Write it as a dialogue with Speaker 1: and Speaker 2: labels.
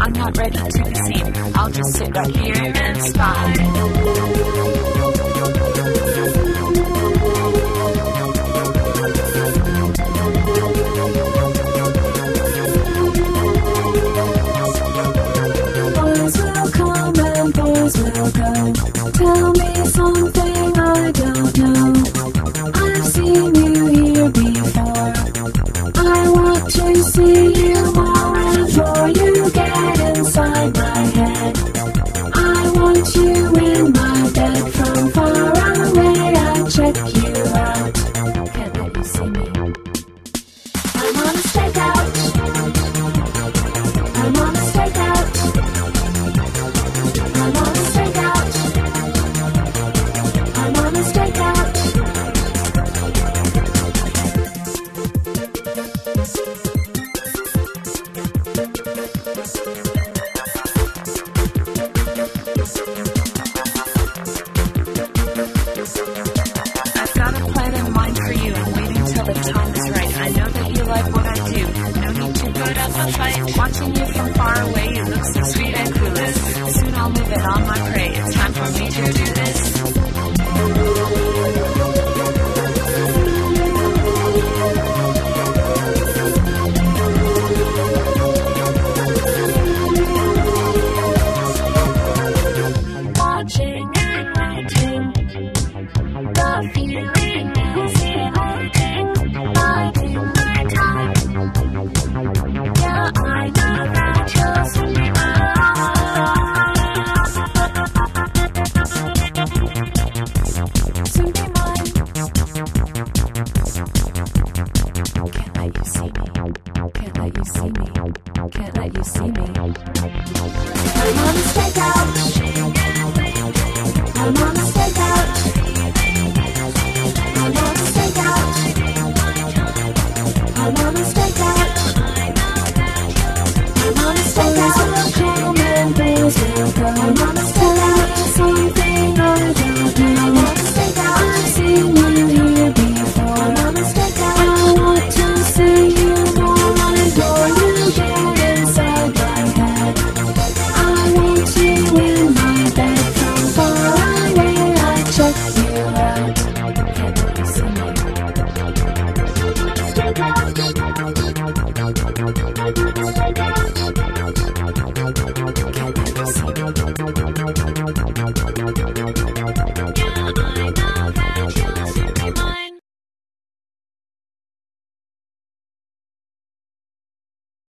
Speaker 1: I'm not ready to be seen. I'll just sit right here and spy.
Speaker 2: Tell me something I don't know. I've seen you here before. I want to see you more. You get inside my head. I want you in
Speaker 1: got a plan in mind for you. I'm waiting till the time is right. I know that you like what I do. No need to put up a fight. Watching you from far away, you look so sweet and clueless. Soon I'll move it on my prey. It's time for me to do this.
Speaker 2: Watching and waiting. The feeling let you see me. Can't let you see me. Can't let you see me. I'm on a Can't you